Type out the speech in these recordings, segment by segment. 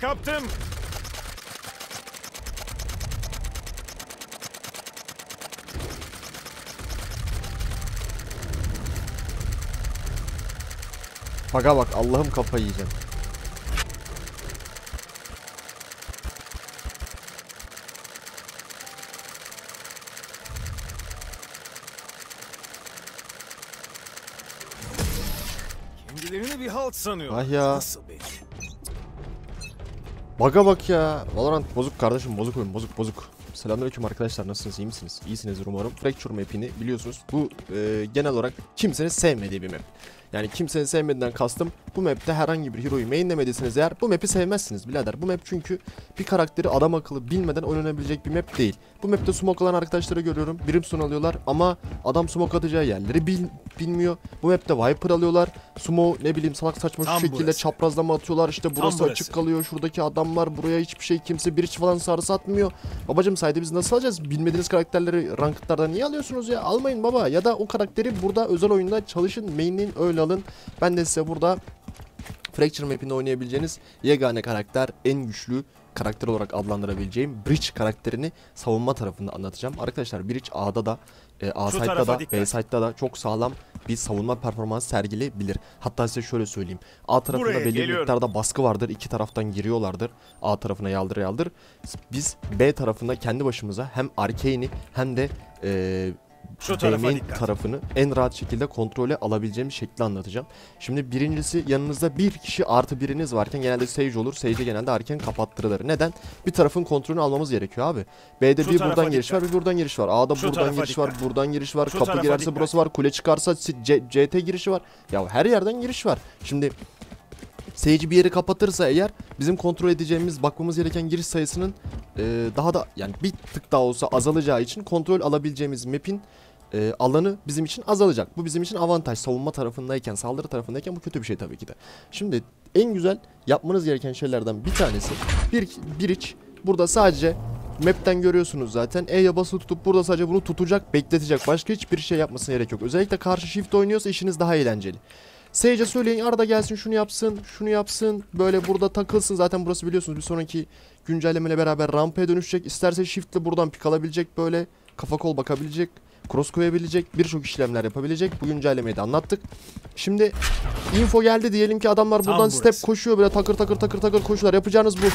Kaptım. Baka bak Allah'ım kafayı yiyeceğim. Kendilerini bir halt sanıyor. Ah ya. Nasıl belli? Baga bak ya. Valorant bozuk kardeşim bozuk oyun bozuk bozuk. Selamünaleyküm arkadaşlar nasılsınız iyi misiniz? İyisinizdir umarım. Fracture map'ini biliyorsunuz. Bu e, genel olarak kimsenin sevmediği bir map. Yani kimsenin sevmediğinden kastım bu map'te herhangi bir hero'yu mainlemediyseniz eğer bu map'i sevmezsiniz birader. Bu map çünkü bir karakteri adam akıllı bilmeden oynanabilecek bir map değil. Bu map'te smoke alan arkadaşları görüyorum. Brimstone alıyorlar ama adam smoke atacağı yerleri bil, bilmiyor. Bu map'te Viper alıyorlar. Sumo ne bileyim salak saçma şu Tam şekilde burası. çaprazlama atıyorlar. İşte burası burası. açık kalıyor. Şuradaki adamlar buraya hiçbir şey kimse bridge falan sarısı atmıyor. Babacım sayede biz nasıl alacağız? Bilmediğiniz karakterleri rankedlardan niye alıyorsunuz ya? Almayın baba. Ya da o karakteri burada özel oyunda çalışın. Main'in öyle alın. Ben de size burada Fracture map'inde oynayabileceğiniz yegane karakter, en güçlü karakter olarak adlandırabileceğim Breach karakterini savunma tarafında anlatacağım. Arkadaşlar Breach A'da da, e, A site'da da, dikkat. B site'da da çok sağlam bir savunma performansı sergileyebilir. Hatta size şöyle söyleyeyim. A tarafında Buraya belli geliyorum. miktarda baskı vardır. iki taraftan giriyorlardır. A tarafına yaldır yaldır. Biz B tarafında kendi başımıza hem Arcane'i hem de e, Şu tarafa dikkat. tarafını en rahat şekilde kontrole alabileceğimiz şekli anlatacağım. Şimdi birincisi yanınızda bir kişi artı biriniz varken genelde Sage olur. Sage'e genelde erken kapattırılır. Neden? Bir tarafın kontrolünü almamız gerekiyor abi. B'de Şu bir tarafa buradan giriş var dikkat. bir buradan giriş var. A'da Şu buradan tarafa giriş var dikkat. buradan giriş var. Şu Kapı tarafa girerse dikkat. burası var. Kule çıkarsa C- CT girişi var. Ya her yerden giriş var. Şimdi Sage bir yeri kapatırsa eğer bizim kontrol edeceğimiz bakmamız gereken giriş sayısının e, daha da yani bir tık daha olsa azalacağı için kontrol alabileceğimiz map'in e, alanı bizim için azalacak. Bu bizim için avantaj. Savunma tarafındayken, saldırı tarafındayken bu kötü bir şey tabii ki de. Şimdi en güzel yapmanız gereken şeylerden bir tanesi bir, bir iç. Burada sadece map'ten görüyorsunuz zaten. E'ye basılı tutup burada sadece bunu tutacak, bekletecek. Başka hiçbir şey yapmasına gerek yok. Özellikle karşı shift oynuyorsa işiniz daha eğlenceli. Sage'e söyleyin arada gelsin şunu yapsın, şunu yapsın. Böyle burada takılsın. Zaten burası biliyorsunuz bir sonraki güncellemeyle beraber rampaya dönüşecek. İsterse shift'le buradan pik alabilecek böyle. Kafa kol bakabilecek. Cross koyabilecek. Birçok işlemler yapabilecek. Bu güncellemeyi de anlattık. Şimdi info geldi diyelim ki adamlar Tam buradan step burası. koşuyor böyle takır takır takır takır koşuyorlar. Yapacağınız bu.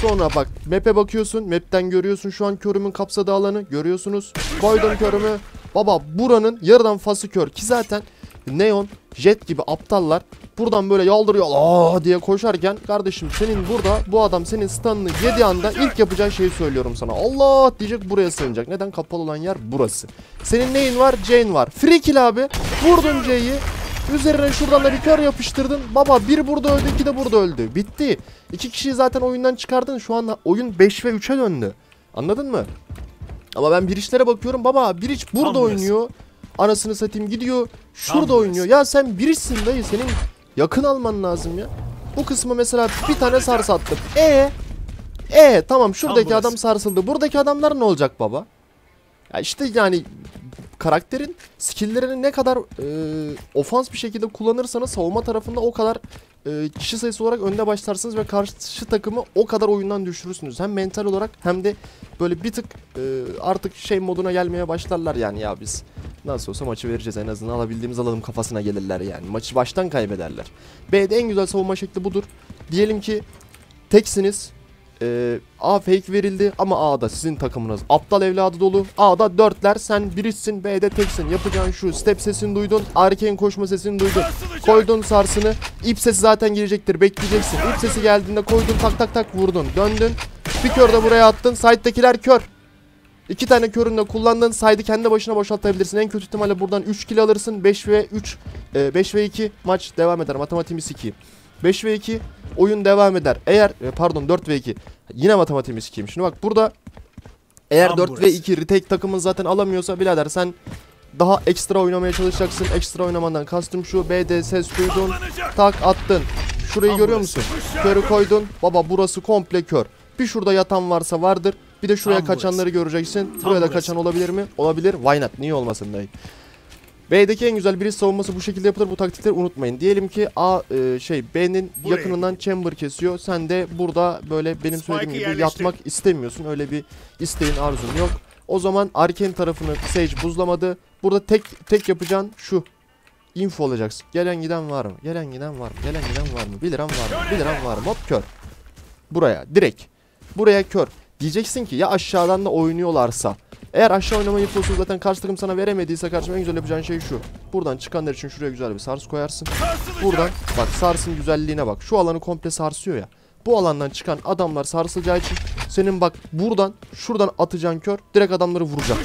Sonra bak map'e bakıyorsun. Map'ten görüyorsun şu an körümün kapsadığı alanı. Görüyorsunuz. Koydum körümü. Baba buranın yarıdan fazla kör ki zaten Neon, Jet gibi aptallar buradan böyle yaldırıyor aa diye koşarken kardeşim senin burada bu adam senin stun'ını yediği anda ilk yapacağı şeyi söylüyorum sana. Allah diyecek buraya sığınacak. Neden kapalı olan yer burası. Senin neyin var? Jane var. Free kill abi. Vurdun J'yi. Üzerine şuradan da bir kör yapıştırdın. Baba bir burada öldü iki de burada öldü. Bitti. İki kişiyi zaten oyundan çıkardın. Şu an oyun 5 ve 3'e döndü. Anladın mı? Ama ben bir işlere bakıyorum. Baba bir iş burada burası. oynuyor. Anasını satayım gidiyor. Şurada oynuyor. Ya sen bir işsin dayı. Senin yakın alman lazım ya. Bu kısmı mesela bir tane sars. E e tamam şuradaki adam sarsıldı. Buradaki adamlar ne olacak baba? Ya işte yani karakterin skill'lerini ne kadar e, ofans bir şekilde kullanırsanız savunma tarafında o kadar e, kişi sayısı olarak önde başlarsınız ve karşı takımı o kadar oyundan düşürürsünüz. Hem mental olarak hem de böyle bir tık e, artık şey moduna gelmeye başlarlar yani ya biz nasıl olsa maçı vereceğiz en azından alabildiğimiz alalım kafasına gelirler yani. Maçı baştan kaybederler. B'de en güzel savunma şekli budur. Diyelim ki teksiniz. Ee, A fake verildi ama A'da sizin takımınız aptal evladı dolu. A'da dörtler sen birisin B'de teksin. Yapacağın şu step sesini duydun. Arken koşma sesini duydun. Koydun sarsını. İp sesi zaten gelecektir. Bekleyeceksin. İp sesi geldiğinde koydun tak tak tak vurdun. Döndün. Bir kör de buraya attın. Side'dekiler kör. İki tane körünü de kullandın. Side'ı kendi başına boşaltabilirsin. En kötü ihtimalle buradan 3 kill alırsın. 5 ve 3 e, 5 ve 2 maç devam eder. Matematiğimi sikeyim. 5 ve 2 oyun devam eder. Eğer e, pardon 4 ve 2 yine matematiğimi sikeyim. Şimdi bak burada eğer Tam 4 ve burası. 2 retake takımın zaten alamıyorsa birader sen daha ekstra oynamaya çalışacaksın. Ekstra oynamandan kastım şu. B'de ses duydun. Tak attın. Şurayı Tam görüyor burası. musun? Körü koydun. Baba burası komple kör. Bir şurada yatan varsa vardır. Bir de şuraya kaçanları göreceksin. Buraya da kaçan olabilir mi? Olabilir. Why not? Niye olmasın dayı? B'deki en güzel biriç savunması bu şekilde yapılır. Bu taktikleri unutmayın. Diyelim ki A e, şey B'nin yakınından chamber kesiyor. Sen de burada böyle benim söylediğim gibi yerleştir. yatmak istemiyorsun. Öyle bir isteğin arzun yok. O zaman Arken tarafını Sage buzlamadı. Burada tek tek yapacağın şu. Info olacaksın. Gelen giden var mı? Gelen giden var mı? Gelen giden var mı? 1 liram var mı? 1 liram var mı? Hop kör. Buraya direkt. Buraya kör. Diyeceksin ki ya aşağıdan da oynuyorlarsa. Eğer aşağı oynama infosunu zaten karşı takım sana veremediyse karşıma en güzel yapacağın şey şu. Buradan çıkanlar için şuraya güzel bir sars koyarsın. Buradan bak sarsın güzelliğine bak. Şu alanı komple sarsıyor ya. Bu alandan çıkan adamlar sarsılacağı için senin bak buradan şuradan atacağın kör direkt adamları vuracak.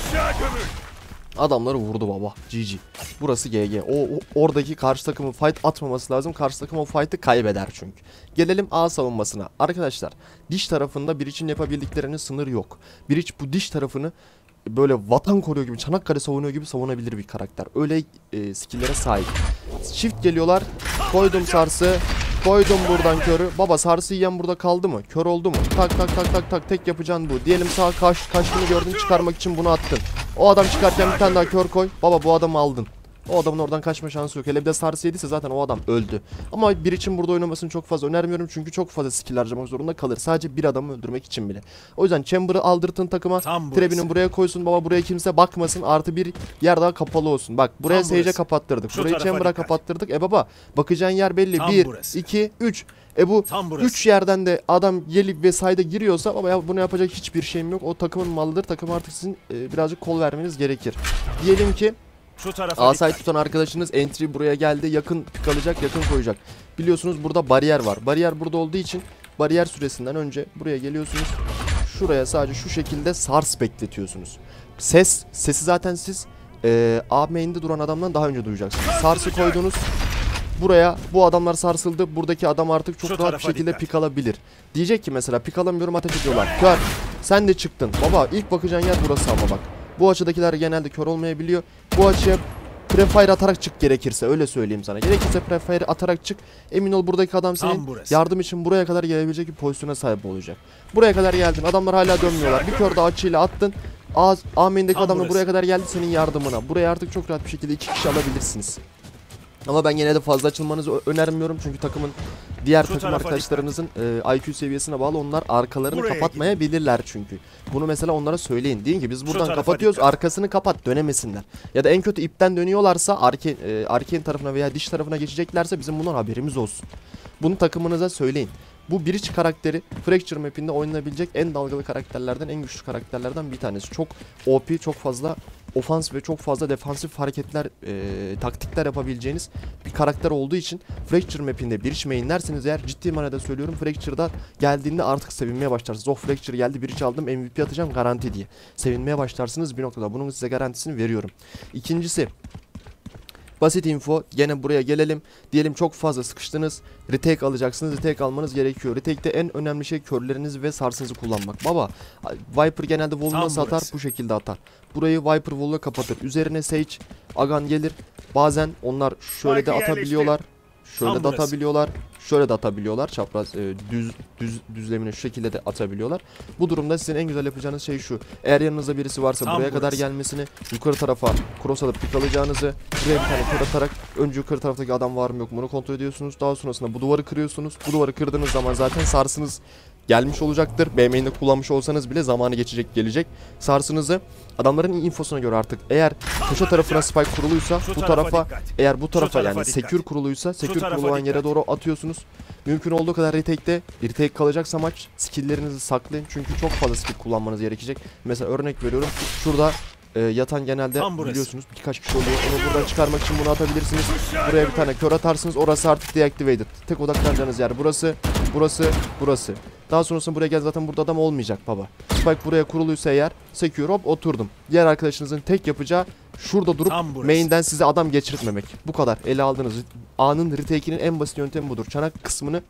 Adamları vurdu baba. GG. Burası GG. O, o- oradaki karşı takımın fight atmaması lazım. Karşı takım o fight'ı kaybeder çünkü. Gelelim A savunmasına. Arkadaşlar diş tarafında bir için yapabildiklerinin sınır yok. Bir iç bu diş tarafını böyle vatan koruyor gibi, Çanakkale savunuyor gibi savunabilir bir karakter. Öyle e, skill'lere sahip. Shift geliyorlar. Koydum sarsı. Koydum buradan körü. Baba sarsı yiyen burada kaldı mı? Kör oldu mu? Tak tak tak tak tak tek yapacağın bu. Diyelim sağ kaş, kaşını gördün çıkarmak için bunu attın. O adam çıkarken bir tane daha kör koy. Baba bu adamı aldın. O adamın oradan kaçma şansı yok. Hele bir de sarsı yediyse zaten o adam öldü. Ama bir için burada oynamasını çok fazla önermiyorum. Çünkü çok fazla skill harcamak zorunda kalır. Sadece bir adamı öldürmek için bile. O yüzden Chamber'ı aldırtın takıma. Trebinin buraya koysun baba buraya kimse bakmasın. Artı bir yer daha kapalı olsun. Bak buraya Sage'e kapattırdık. Şu Burayı Chamber'a kapattırdık. E baba bakacağın yer belli. Tam 1, burası. 2, 3. E bu Tam burası. 3 yerden de adam gelip ve sayda giriyorsa baba ya bunu yapacak hiçbir şeyim yok. O takımın malıdır. Takım artık sizin e, birazcık kol vermeniz gerekir. Diyelim ki Şu tarafa dikkat. tutan arkadaşınız entry buraya geldi. Yakın pik alacak, yakın koyacak. Biliyorsunuz burada bariyer var. Bariyer burada olduğu için bariyer süresinden önce buraya geliyorsunuz. Şuraya sadece şu şekilde sars bekletiyorsunuz. Ses, sesi zaten siz e, A main'de duran adamdan daha önce duyacaksınız. Sarsı koydunuz. Buraya bu adamlar sarsıldı. Buradaki adam artık çok Şu rahat bir şekilde dikkat. pik alabilir. Diyecek ki mesela pik alamıyorum ateş ediyorlar. Kör. Sen de çıktın. Baba ilk bakacağın yer burası ama bak. Bu açıdakiler genelde kör olmayabiliyor. Bu açıya prefire atarak çık gerekirse öyle söyleyeyim sana. Gerekirse prefire atarak çık. Emin ol buradaki adam senin yardım için buraya kadar gelebilecek bir pozisyona sahip olacak. Buraya kadar geldin. Adamlar hala dönmüyorlar. Bir kör daha açıyla attın. A, A main'deki Tam adamlar burası. buraya kadar geldi senin yardımına. Buraya artık çok rahat bir şekilde iki kişi alabilirsiniz. Ama ben yine de fazla açılmanızı önermiyorum çünkü takımın diğer Şu takım arkadaşlarınızın e, IQ seviyesine bağlı onlar arkalarını Buraya kapatmayabilirler çünkü. Bunu mesela onlara söyleyin. Deyin ki biz buradan kapatıyoruz dikkat. arkasını kapat dönemesinler. Ya da en kötü ipten dönüyorlarsa arke, e, tarafına veya diş tarafına geçeceklerse bizim bundan haberimiz olsun. Bunu takımınıza söyleyin. Bu Breach karakteri Fracture map'inde oynanabilecek en dalgalı karakterlerden, en güçlü karakterlerden bir tanesi. Çok OP, çok fazla ofans ve çok fazla defansif hareketler, e, taktikler yapabileceğiniz bir karakter olduğu için Fracture map'inde Breach mainlerseniz eğer ciddi manada söylüyorum Fracture'da geldiğinde artık sevinmeye başlarsınız. Oh Fracture geldi Breach aldım MVP atacağım garanti diye. Sevinmeye başlarsınız bir noktada. Bunun size garantisini veriyorum. İkincisi Basit info. Gene buraya gelelim. Diyelim çok fazla sıkıştınız. Retake alacaksınız. Retake almanız gerekiyor. Retake'de en önemli şey körlerinizi ve sarsınızı kullanmak. Baba Viper genelde wall'u nasıl atar? Bu şekilde atar. Burayı Viper wall'la kapatır. Üzerine Sage, Agan gelir. Bazen onlar şöyle de atabiliyorlar. Şöyle Tam de burası. atabiliyorlar. Şöyle de atabiliyorlar. Çapraz e, düz düz düzlemine şu şekilde de atabiliyorlar. Bu durumda sizin en güzel yapacağınız şey şu. Eğer yanınızda birisi varsa Tam buraya kadar burası. gelmesini, yukarı tarafa cross alıp pik alacağınızı, buraya bir tane kör atarak önce yukarı taraftaki adam var mı yok mu bunu kontrol ediyorsunuz. Daha sonrasında bu duvarı kırıyorsunuz. Bu duvarı kırdığınız zaman zaten sarsınız gelmiş olacaktır. BM'inde kullanmış olsanız bile zamanı geçecek gelecek. Sarsınızı adamların infosuna göre artık eğer köşe tarafına spike kuruluysa Şu bu tarafa eğer bu tarafa tarafa yani secure kuruluysa tarafa kurulu olan yere doğru atıyorsunuz. Mümkün olduğu kadar retake'de retake kalacaksa maç skill'lerinizi saklayın. Çünkü çok fazla skill kullanmanız gerekecek. Mesela örnek veriyorum. Şurada e, yatan genelde biliyorsunuz birkaç kişi oluyor. Onu buradan çıkarmak için bunu atabilirsiniz. Buraya bir tane kör atarsınız. Orası artık deactivated. Tek odaklanacağınız yer burası, burası, burası. Daha sonrasında buraya gel zaten burada adam olmayacak baba. Spike buraya kuruluysa eğer secure hop oturdum. Diğer arkadaşınızın tek yapacağı şurada durup main'den size adam geçirtmemek. Bu kadar. Ele aldınız. A'nın retake'inin en basit yöntemi budur. Çanak kısmını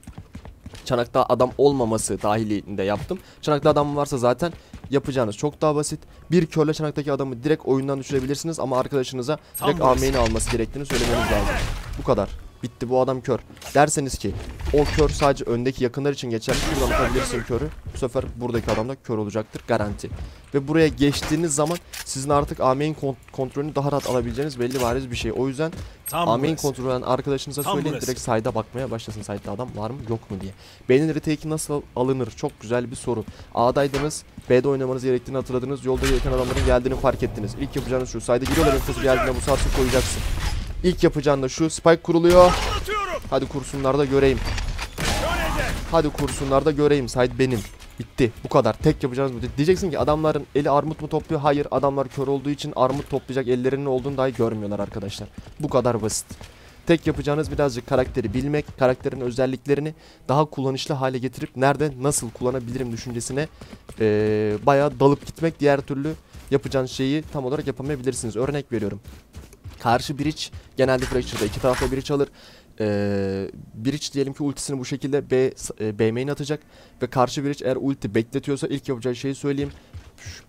Çanakta adam olmaması dahilinde yaptım. Çanakta adam varsa zaten yapacağınız çok daha basit. Bir körle çanaktaki adamı direkt oyundan düşürebilirsiniz ama arkadaşınıza direkt. AM'ini alması gerektiğini söylemeniz lazım. Bu kadar. Bitti bu adam kör. Derseniz ki o kör sadece öndeki yakınlar için geçerli. Şuradan atabilirsin körü. Bu sefer buradaki adam da kör olacaktır garanti. Ve buraya geçtiğiniz zaman sizin artık A-main kont- kontrolünü daha rahat alabileceğiniz belli bariz bir şey. O yüzden Tam A-main burası. kontrol eden arkadaşınıza Tam söyleyin burası. direkt side'a bakmaya başlasın. Side'da adam var mı yok mu diye. B'nin retake'i nasıl alınır? Çok güzel bir soru. A'daydınız. B'de oynamanız gerektiğini hatırladınız. Yolda gelirken adamların geldiğini fark ettiniz. İlk yapacağınız şu. Side'a giriyorlar infosu geldiğinde bu saati koyacaksın. İlk yapacağın da şu. Spike kuruluyor. Hadi kursunlar da göreyim. Hadi kursunlar da göreyim. Side benim. Bitti. Bu kadar. Tek yapacağınız bu. Diyeceksin ki adamların eli armut mu topluyor? Hayır. Adamlar kör olduğu için armut toplayacak ellerinin olduğunu dahi görmüyorlar arkadaşlar. Bu kadar basit. Tek yapacağınız birazcık karakteri bilmek, karakterin özelliklerini daha kullanışlı hale getirip nerede nasıl kullanabilirim düşüncesine eee bayağı dalıp gitmek. Diğer türlü yapacağınız şeyi tam olarak yapamayabilirsiniz. Örnek veriyorum. Karşı bridge genelde Fracture'da iki tarafta bridge alır. Ee, bridge diyelim ki ultisini bu şekilde B, e, B main atacak ve karşı bridge eğer ulti bekletiyorsa ilk yapacağı şeyi söyleyeyim.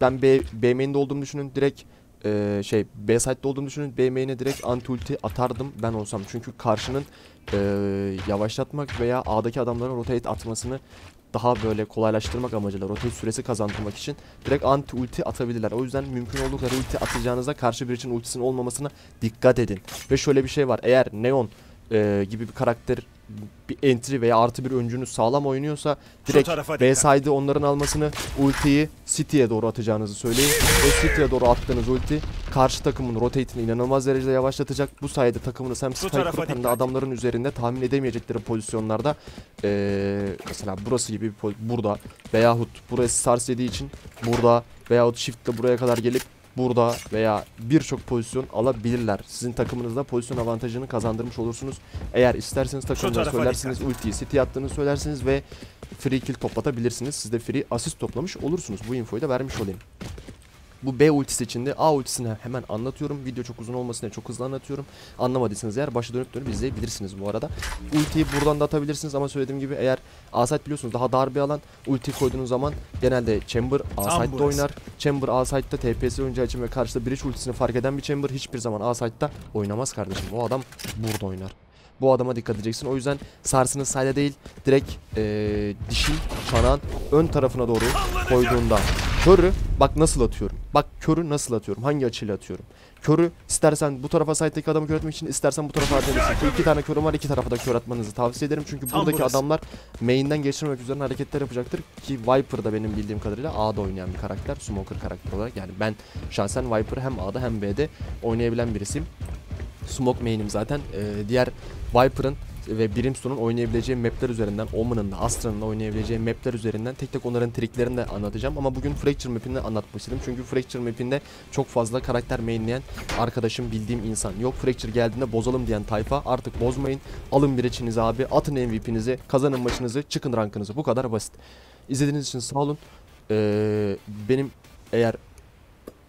Ben B, B main'de olduğumu düşünün direkt e, şey B side'de olduğumu düşünün B main'e direkt anti ulti atardım ben olsam. Çünkü karşının e, yavaşlatmak veya A'daki adamların rotate atmasını daha böyle kolaylaştırmak amacıyla rotate süresi kazandırmak için direkt anti ulti atabilirler. O yüzden mümkün olduğu kadar ulti atacağınızda karşı bridge'in ultisinin olmamasına dikkat edin. Ve şöyle bir şey var. Eğer Neon e, gibi bir karakter bir entry veya artı bir öncünüz sağlam oynuyorsa direkt B side'ı onların almasını ultiyi City'ye doğru atacağınızı söyleyin. O City'ye doğru attığınız ulti karşı takımın rotate'ini inanılmaz derecede yavaşlatacak. Bu sayede takımınız hem spike kurup hem de adamların üzerinde tahmin edemeyecekleri pozisyonlarda eee, mesela burası gibi bir burada veyahut burası stars yediği için burada veyahut shift'le buraya kadar gelip burada veya birçok pozisyon alabilirler. Sizin takımınızda pozisyon avantajını kazandırmış olursunuz. Eğer isterseniz tarafa söylersiniz ultiyi city attığını söylersiniz ve free kill toplatabilirsiniz. Siz de free assist toplamış olursunuz. Bu infoyu da vermiş olayım. Bu B ultisi içinde A ultisini hemen anlatıyorum. Video çok uzun olmasın diye çok hızlı anlatıyorum. Anlamadıysanız eğer başa dönüp dönüp izleyebilirsiniz bu arada. Ultiyi buradan da atabilirsiniz ama söylediğim gibi eğer A site biliyorsunuz daha dar bir alan. Ulti koyduğunuz zaman genelde Chamber A Tam site'de burası. oynar. Chamber A site'da TPS oynayacağı için ve karşıda Bridge ultisini fark eden bir Chamber hiçbir zaman A site'da oynamaz kardeşim. O adam burada oynar. Bu adama dikkat edeceksin. O yüzden sarsının side değil direkt eee dişin çanağın ön tarafına doğru koyduğunda körü bak nasıl atıyorum. Bak körü nasıl atıyorum. Hangi açıyla atıyorum. Körü istersen bu tarafa side'deki adamı kör etmek için istersen bu tarafa atabilirsin. İki tane körüm var iki tarafa da kör atmanızı tavsiye ederim. Çünkü Tam buradaki burası. adamlar main'den geçirmek üzerine hareketler yapacaktır. Ki Viper da benim bildiğim kadarıyla A'da oynayan bir karakter. Smoker karakter olarak. Yani ben şahsen Viper'ı hem A'da hem B'de oynayabilen birisiyim. Smoke main'im zaten. Ee, diğer Viper'ın ve Brimstone'un oynayabileceği mapler üzerinden, Omen'ın da Astra'nın da oynayabileceği mapler üzerinden tek tek onların triklerini de anlatacağım. Ama bugün Fracture map'ini anlatmak istedim. Çünkü Fracture map'inde çok fazla karakter mainleyen arkadaşım, bildiğim insan yok. Fracture geldiğinde bozalım diyen tayfa artık bozmayın. Alın bir içinize abi, atın MVP'nizi, kazanın maçınızı, çıkın rankınızı. Bu kadar basit. İzlediğiniz için sağ olun. Ee, benim eğer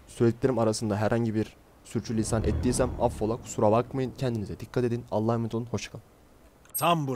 söylediklerim arasında herhangi bir sürçülisan ettiysem affola kusura bakmayın. Kendinize dikkat edin. Allah'a emanet olun. Hoşçakalın. Tam burası.